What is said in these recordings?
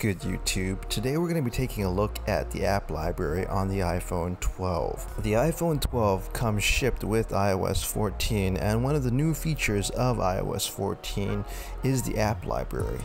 Good YouTube. Today we're going to be taking a look at the app library on the iPhone 12. The iPhone 12 comes shipped with iOS 14 and one of the new features of iOS 14 is the app library.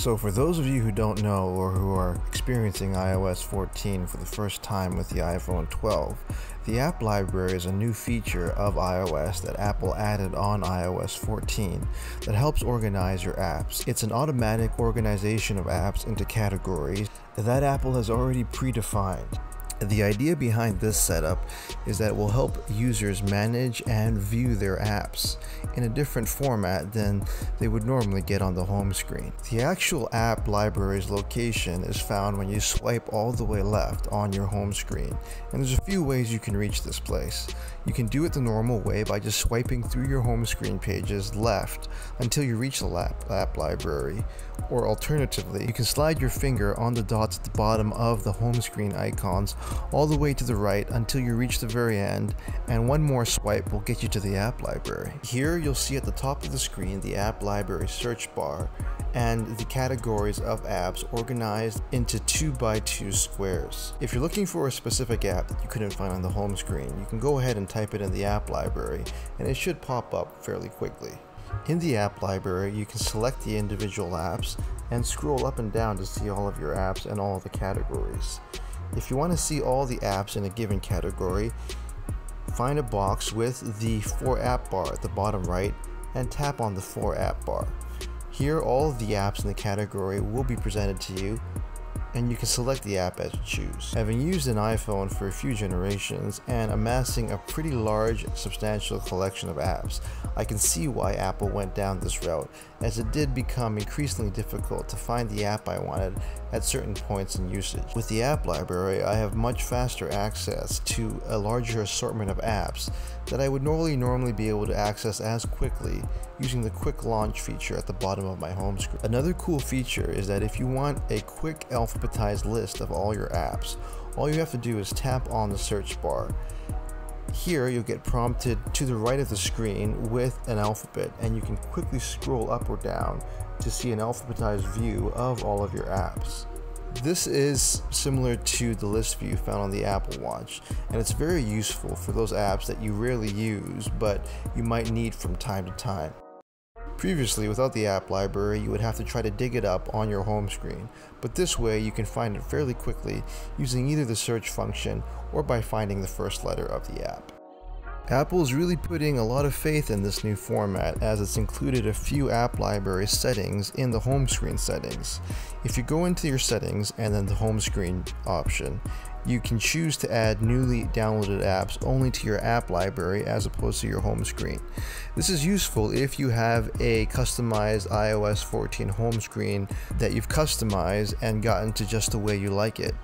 So for those of you who don't know or who are experiencing iOS 14 for the first time with the iPhone 12, the app library is a new feature of iOS that Apple added on iOS 14 that helps organize your apps. It's an automatic organization of apps into categories that Apple has already predefined. The idea behind this setup is that it will help users manage and view their apps in a different format than they would normally get on the home screen. The actual app library's location is found when you swipe all the way left on your home screen, and there's a few ways you can reach this place. You can do it the normal way by just swiping through your home screen pages left until you reach the app, library, or alternatively, you can slide your finger on the dots at the bottom of the home screen icons all the way to the right until you reach the very end, and one more swipe will get you to the app library. Here you'll see at the top of the screen the app library search bar and the categories of apps organized into 2 by 2 squares. If you're looking for a specific app that you couldn't find on the home screen, you can go ahead and type it in the app library and it should pop up fairly quickly. In the app library, you can select the individual apps and scroll up and down to see all of your apps and all the categories. If you want to see all the apps in a given category, find a box with the 4 app bar at the bottom right and tap on the 4 app bar. Here all of the apps in the category will be presented to you and you can select the app as you choose. Having used an iPhone for a few generations and amassing a pretty large substantial collection of apps, I can see why Apple went down this route as it did become increasingly difficult to find the app I wanted at certain points in usage. With the app library, I have much faster access to a larger assortment of apps that I would normally normally be able to access as quickly using the quick launch feature at the bottom of my home screen. Another cool feature is that if you want a quick alphabetized list of all your apps, all you have to do is tap on the search bar. Here you'll get prompted to the right of the screen with an alphabet and you can quickly scroll up or down to see an alphabetized view of all of your apps. This is similar to the list view found on the Apple Watch, and it's very useful for those apps that you rarely use but you might need from time to time. Previously, without the app library, you would have to try to dig it up on your home screen, but this way you can find it fairly quickly using either the search function or by finding the first letter of the app. Apple is really putting a lot of faith in this new format as it's included a few app library settings in the home screen settings. If you go into your settings and then the home screen option, you can choose to add newly downloaded apps only to your app library as opposed to your home screen. This is useful if you have a customized iOS 14 home screen that you've customized and gotten to just the way you like it,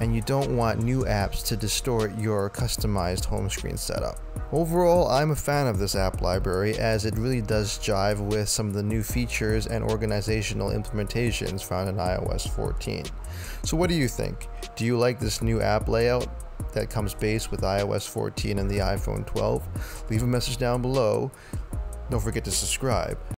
and you don't want new apps to distort your customized home screen setup. Overall, I'm a fan of this app library as it really does jive with some of the new features and organizational implementations found in iOS 14. So what do you think? Do you like this new app layout that comes base with iOS 14 and the iPhone 12? Leave a message down below. Don't forget to subscribe.